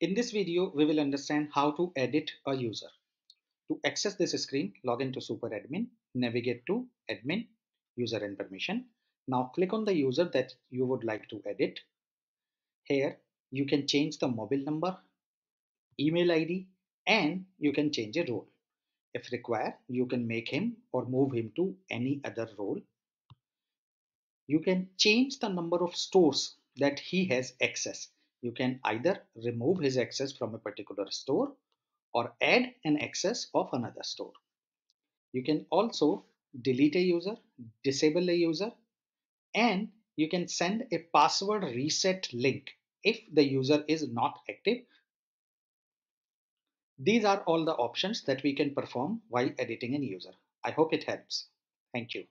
In this video, we will understand how to edit a user. To access this screen, log into SuperAdmin, navigate to Admin, User and Permission. Now click on the user that you would like to edit. Here, you can change the mobile number, email ID, and you can change a role. If required, you can make him or move him to any other role. You can change the number of stores that he has access you can either remove his access from a particular store or add an access of another store. You can also delete a user, disable a user, and you can send a password reset link if the user is not active. These are all the options that we can perform while editing a user. I hope it helps. Thank you.